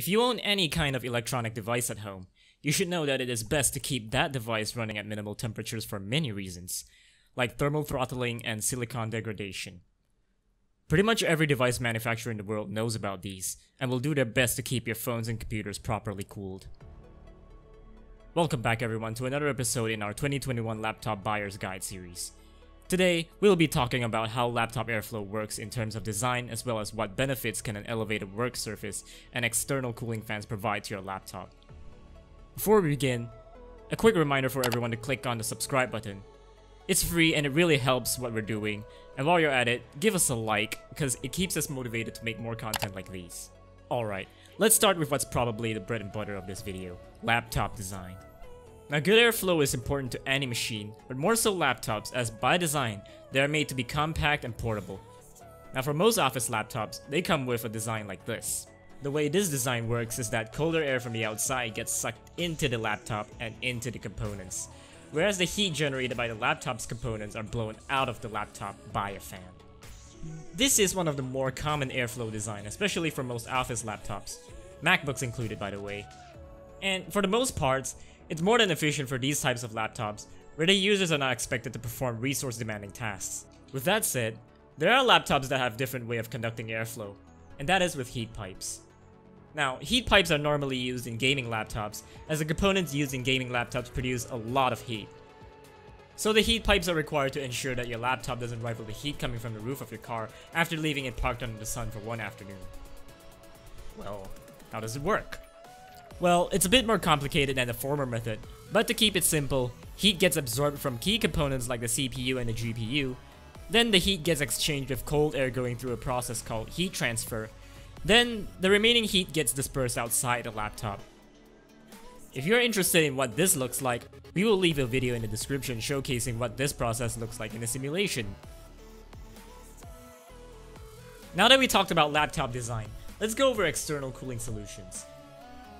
If you own any kind of electronic device at home, you should know that it is best to keep that device running at minimal temperatures for many reasons, like thermal throttling and silicon degradation. Pretty much every device manufacturer in the world knows about these, and will do their best to keep your phones and computers properly cooled. Welcome back everyone to another episode in our 2021 Laptop Buyer's Guide series. Today, we'll be talking about how laptop airflow works in terms of design as well as what benefits can an elevated work surface and external cooling fans provide to your laptop. Before we begin, a quick reminder for everyone to click on the subscribe button. It's free and it really helps what we're doing, and while you're at it, give us a like because it keeps us motivated to make more content like these. Alright, let's start with what's probably the bread and butter of this video, laptop design. Now good airflow is important to any machine, but more so laptops as by design, they are made to be compact and portable. Now for most office laptops, they come with a design like this. The way this design works is that colder air from the outside gets sucked into the laptop and into the components, whereas the heat generated by the laptop's components are blown out of the laptop by a fan. This is one of the more common airflow design, especially for most office laptops, MacBooks included by the way. And for the most parts, it's more than efficient for these types of laptops, where the users are not expected to perform resource-demanding tasks. With that said, there are laptops that have different way of conducting airflow, and that is with heat pipes. Now, heat pipes are normally used in gaming laptops, as the components used in gaming laptops produce a lot of heat. So the heat pipes are required to ensure that your laptop doesn't rival the heat coming from the roof of your car after leaving it parked under the sun for one afternoon. Well, how does it work? Well, it's a bit more complicated than the former method, but to keep it simple, heat gets absorbed from key components like the CPU and the GPU, then the heat gets exchanged with cold air going through a process called heat transfer, then the remaining heat gets dispersed outside the laptop. If you're interested in what this looks like, we will leave a video in the description showcasing what this process looks like in a simulation. Now that we talked about laptop design, let's go over external cooling solutions.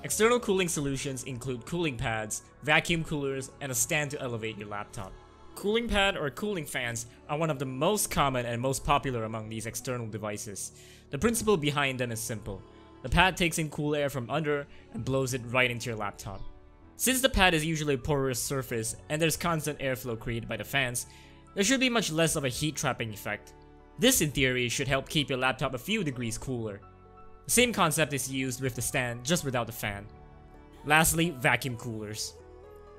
External cooling solutions include cooling pads, vacuum coolers, and a stand to elevate your laptop. Cooling pad or cooling fans are one of the most common and most popular among these external devices. The principle behind them is simple. The pad takes in cool air from under and blows it right into your laptop. Since the pad is usually a porous surface and there's constant airflow created by the fans, there should be much less of a heat trapping effect. This in theory should help keep your laptop a few degrees cooler. The same concept is used with the stand, just without the fan. Lastly, vacuum coolers.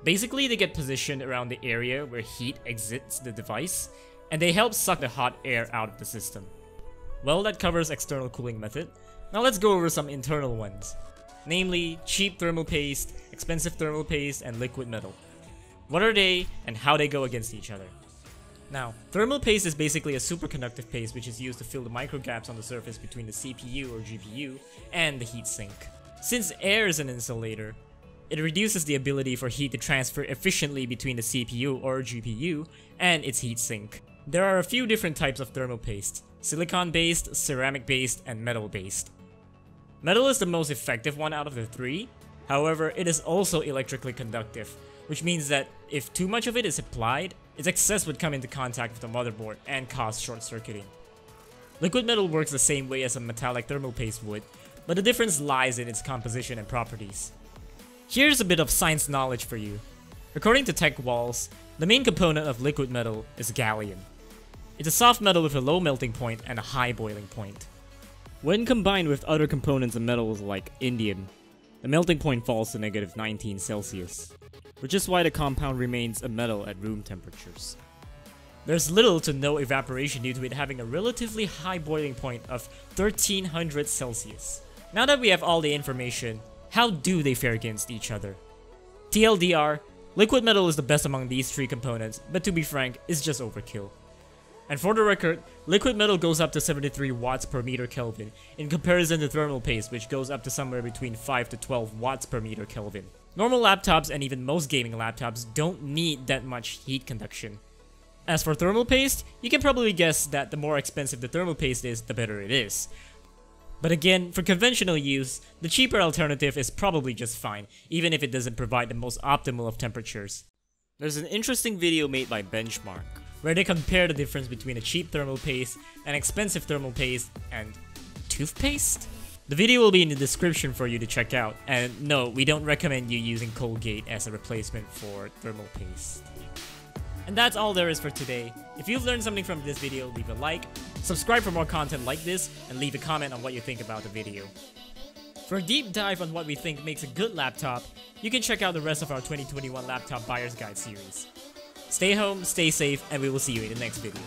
Basically, they get positioned around the area where heat exits the device, and they help suck the hot air out of the system. Well, that covers external cooling method. Now let's go over some internal ones. Namely, cheap thermal paste, expensive thermal paste, and liquid metal. What are they, and how they go against each other? Now, thermal paste is basically a superconductive paste which is used to fill the micro gaps on the surface between the CPU or GPU and the heatsink. Since air is an insulator, it reduces the ability for heat to transfer efficiently between the CPU or GPU and its heatsink. There are a few different types of thermal paste, silicon-based, ceramic-based, and metal-based. Metal is the most effective one out of the three, however, it is also electrically conductive, which means that if too much of it is applied, its excess would come into contact with the motherboard and cause short-circuiting. Liquid metal works the same way as a metallic thermal paste would, but the difference lies in its composition and properties. Here's a bit of science knowledge for you. According to Tech Walls, the main component of liquid metal is gallium. It's a soft metal with a low melting point and a high boiling point. When combined with other components of metals like indium, the melting point falls to negative 19 Celsius which is why the compound remains a metal at room temperatures. There's little to no evaporation due to it having a relatively high boiling point of 1300 Celsius. Now that we have all the information, how do they fare against each other? TLDR, liquid metal is the best among these three components, but to be frank, it's just overkill. And for the record, liquid metal goes up to 73 watts per meter Kelvin, in comparison to thermal paste which goes up to somewhere between 5 to 12 watts per meter Kelvin. Normal laptops and even most gaming laptops don't need that much heat conduction. As for thermal paste, you can probably guess that the more expensive the thermal paste is, the better it is. But again, for conventional use, the cheaper alternative is probably just fine, even if it doesn't provide the most optimal of temperatures. There's an interesting video made by Benchmark, where they compare the difference between a cheap thermal paste, an expensive thermal paste, and toothpaste? The video will be in the description for you to check out, and no, we don't recommend you using Colgate as a replacement for thermal paste. And that's all there is for today. If you've learned something from this video, leave a like, subscribe for more content like this, and leave a comment on what you think about the video. For a deep dive on what we think makes a good laptop, you can check out the rest of our 2021 Laptop Buyer's Guide series. Stay home, stay safe, and we will see you in the next video.